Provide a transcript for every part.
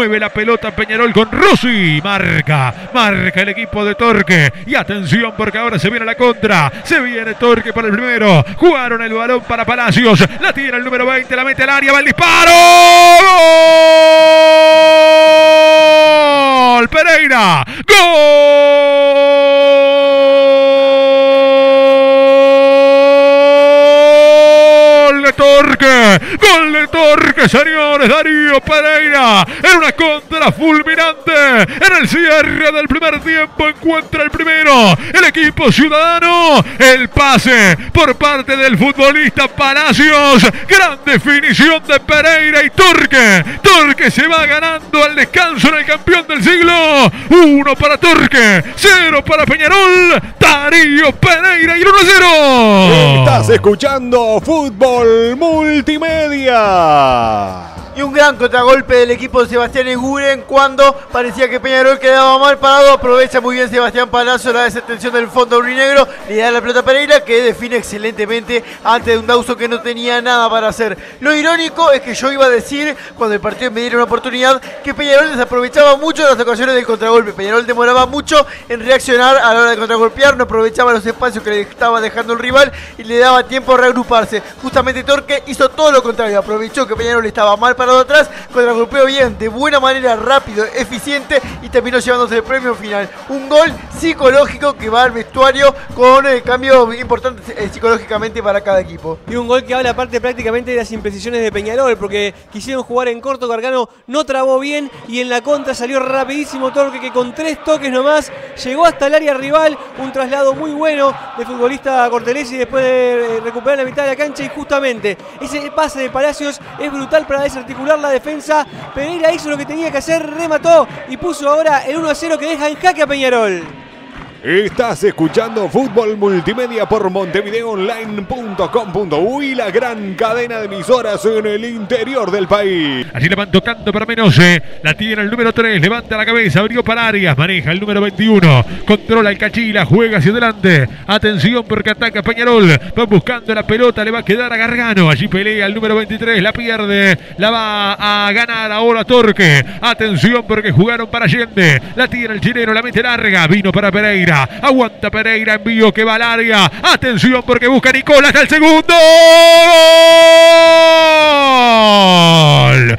Mueve la pelota Peñarol con Rossi. Marca, marca el equipo de Torque. Y atención porque ahora se viene la contra. Se viene Torque para el primero. Jugaron el balón para Palacios. La tira el número 20, la mete al área, va el disparo. ¡Gol! Pereira. ¡Gol! de Torque, gol de Torque, señores, Darío Pereira, en una contra fulminante, en el cierre del primer tiempo encuentra el primero, el equipo ciudadano, el pase por parte del futbolista Palacios, gran definición de Pereira y Torque, Torque se va ganando al descanso en el campeón del siglo, uno para Torque, cero para Peñarol, Darío Pereira y el 1-0. Estás escuchando Fútbol Multimedia. 감사합니다. Y un gran contragolpe del equipo de Sebastián Eguren cuando parecía que Peñarol quedaba mal parado. Aprovecha muy bien Sebastián Palazzo la desatención del fondo urinegro. Le da la pelota a Pereira que define excelentemente ante un Dauso que no tenía nada para hacer. Lo irónico es que yo iba a decir, cuando el partido me diera una oportunidad, que Peñarol desaprovechaba mucho las ocasiones del contragolpe. Peñarol demoraba mucho en reaccionar a la hora de contragolpear, no aprovechaba los espacios que le estaba dejando el rival y le daba tiempo a reagruparse. Justamente Torque hizo todo lo contrario, aprovechó que Peñarol estaba mal parado atrás, contragolpeó bien, de buena manera, rápido, eficiente y terminó llevándose el premio final. Un gol psicológico que va al vestuario con el cambio importante eh, psicológicamente para cada equipo. Y un gol que habla aparte prácticamente de las imprecisiones de Peñarol, porque quisieron jugar en corto, Gargano no trabó bien y en la contra salió rapidísimo Torque que con tres toques nomás llegó hasta el área rival, un traslado muy bueno de futbolista Cortelesi después de eh, recuperar la mitad de la cancha y justamente ese pase de Palacios es brutal para desarticular la defensa. Pereira hizo lo que tenía que hacer, remató y puso ahora el 1 a 0 que deja en jaque a Peñarol. Estás escuchando Fútbol Multimedia por montevideoonline.com.uy, la gran cadena de emisoras en el interior del país. Allí le van tocando para Menose. La tiene el número 3. Levanta la cabeza. Abrió para Arias. Maneja el número 21. Controla el cachila. Juega hacia adelante. Atención porque ataca Peñarol. Va buscando la pelota. Le va a quedar a Gargano. Allí pelea el número 23. La pierde. La va a ganar ahora Torque. Atención porque jugaron para Allende. La tiene el chileno. La mete larga. Vino para Pereira. Aguanta Pereira. Envío que va al área. Atención porque busca Nicolás el segundo. ¡Gol!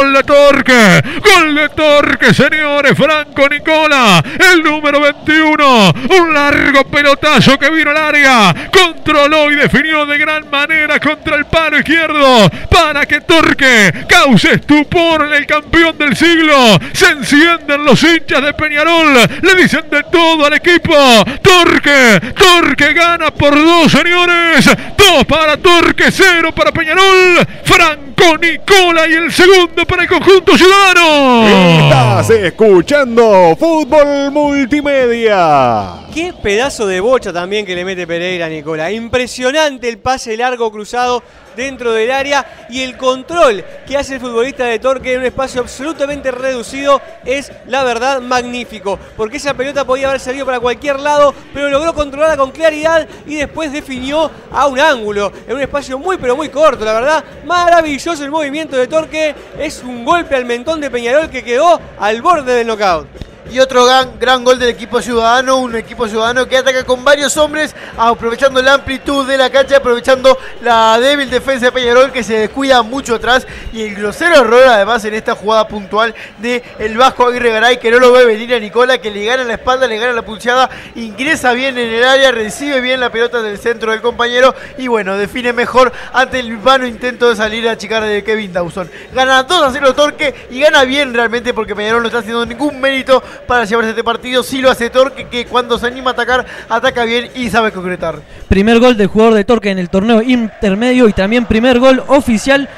¡Gol de Torque! ¡Gol de Torque, señores! Franco Nicola, el número 21. Un largo pelotazo que vino al área. Controló y definió de gran manera contra el palo izquierdo para que Torque cause estupor en el campeón del siglo. Se encienden los hinchas de Peñarol. Le dicen de todo al equipo. Torque, Torque gana por dos, señores. Dos para Torque, cero para Peñarol. Franco Nicola y el segundo para el conjunto ciudadano. Estás escuchando Fútbol Multimedia. Qué pedazo de bocha también que le mete Pereira a Nicola. Impresionante el pase largo cruzado dentro del área y el control que hace el futbolista de Torque en un espacio absolutamente reducido es la verdad magnífico. Porque esa pelota podía haber salido para cualquier lado, pero logró controlarla con claridad y después definió a un ángulo en un espacio muy pero muy corto, la verdad. Maravilloso el movimiento de Torque. Es un golpe al mentón de Peñarol que quedó al borde del knockout. Y otro gran, gran gol del equipo ciudadano, un equipo ciudadano que ataca con varios hombres, aprovechando la amplitud de la cancha, aprovechando la débil defensa de Peñarol que se descuida mucho atrás y el grosero error además en esta jugada puntual de el Vasco Aguirre Garay que no lo ve venir a Nicola, que le gana la espalda, le gana la pulseada, ingresa bien en el área, recibe bien la pelota del centro del compañero y bueno, define mejor ante el vano intento de salir a achicar de Kevin Dawson. Gana 2 a 0 Torque y gana bien realmente porque Peñarol no está haciendo ningún mérito para llevarse este partido. Sí lo hace Torque, que cuando se anima a atacar, ataca bien y sabe concretar. Primer gol del jugador de Torque en el torneo intermedio y también primer gol oficial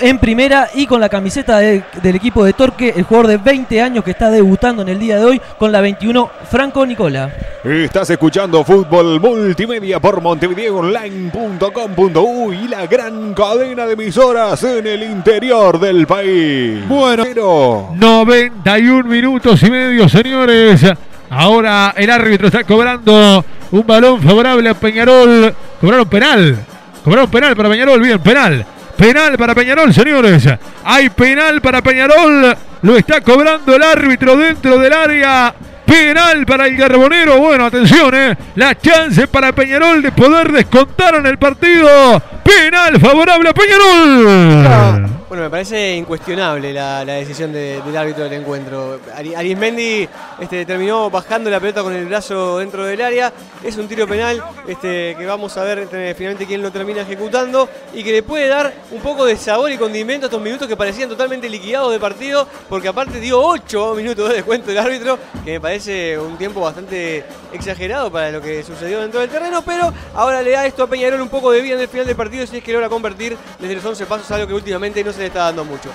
en primera y con la camiseta de- del equipo de Torque, el jugador de 20 años que está debutando en el día de hoy con la 21, Franco Nicola. Estás escuchando Fútbol Multimedia por montevideoonline.com.uy, la gran cadena de emisoras en el interior del país. Bueno, Pero 91 minutos y medio, señores. Ahora el árbitro está cobrando Un balón favorable a Peñarol. Cobraron penal. Cobraron penal para Peñarol. Bien, penal. Penal para Peñarol, señores. Hay penal para Peñarol. Lo está cobrando el árbitro dentro del área. Penal para el Carbonero. Bueno, atención, eh. La chance para Peñarol de poder descontar en el partido. Penal favorable a Peñarol. Bueno, me parece incuestionable la, decisión de- del árbitro del encuentro. Ari- Arismendi este, terminó bajando la pelota con el brazo dentro del área. Es un tiro penal este, que vamos a ver finalmente quién lo termina ejecutando y que le puede dar un poco de sabor y condimento a estos minutos que parecían totalmente liquidados de partido, porque aparte dio 8 minutos de descuento el árbitro, que me parece un tiempo bastante exagerado para lo que sucedió dentro del terreno, pero ahora le da esto a Peñarol un poco de vida en el final del partido si es que logra convertir desde los 11 pasos, algo que últimamente no se le está dando mucho.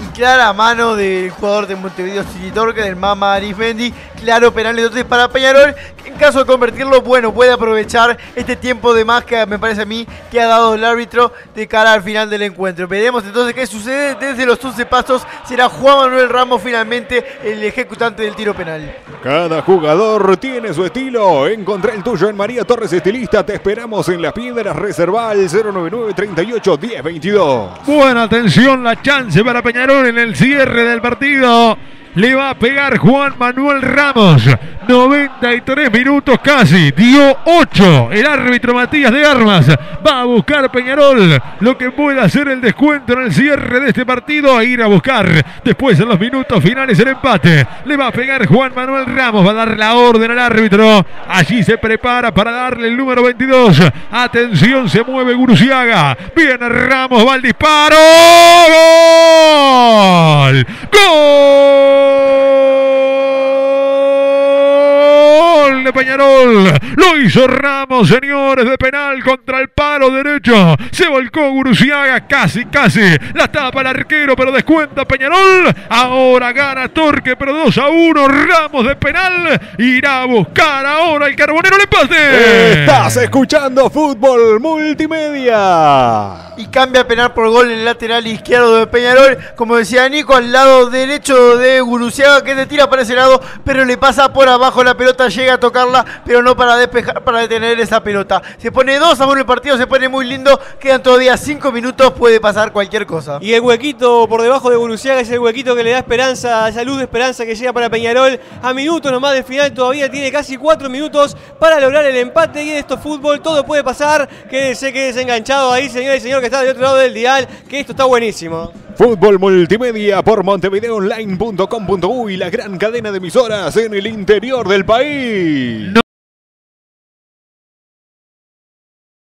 Y clara mano del jugador de Montevideo City del Mama Arismendi. Claro penal entonces para Peñarol. Caso de convertirlo, bueno, puede aprovechar este tiempo de más que me parece a mí que ha dado el árbitro de cara al final del encuentro. Veremos entonces qué sucede desde los 11 pasos. Será Juan Manuel Ramos finalmente el ejecutante del tiro penal. Cada jugador tiene su estilo. Encontré el tuyo en María Torres Estilista. Te esperamos en Las Piedras. Reserva al 099 38 10 22. Buena atención, la chance para Peñarol en el cierre del partido. Le va a pegar Juan Manuel Ramos. 93 minutos casi. Dio 8. El árbitro Matías de Armas va a buscar Peñarol. Lo que puede hacer el descuento en el cierre de este partido. A ir a buscar después en los minutos finales el empate. Le va a pegar Juan Manuel Ramos. Va a dar la orden al árbitro. Allí se prepara para darle el número 22. Atención, se mueve Guruciaga. Viene Ramos, va al disparo. ¡Gol! ¡Gol! De Peñarol. Lo hizo Ramos, señores, de penal contra el palo derecho. Se volcó Guruciaga, casi, casi. La tapa el arquero, pero descuenta Peñarol. Ahora gana Torque, pero 2 a 1. Ramos de penal. Irá a buscar ahora el carbonero el empate. Estás escuchando Fútbol Multimedia. Y cambia penal por gol en el lateral izquierdo de Peñarol. Como decía Nico, al lado derecho de Guruciaga que se tira para ese lado, pero le pasa por abajo la pelota, llega a pero no para despejar, para detener esa pelota. Se pone 2 a 1 el partido, se pone muy lindo. Quedan todavía 5 minutos, puede pasar cualquier cosa. Y el huequito por debajo de Buruciaga es el huequito que le da esperanza, esa luz de esperanza que llega para Peñarol. A minutos nomás del final, todavía tiene casi cuatro minutos para lograr el empate. Y en esto fútbol todo puede pasar. Quédese, quédese enganchado ahí, señor y señor, que está del otro lado del dial, que esto está buenísimo. Fútbol Multimedia por montevideoonline.com.uy, la gran cadena de emisoras en el interior del país.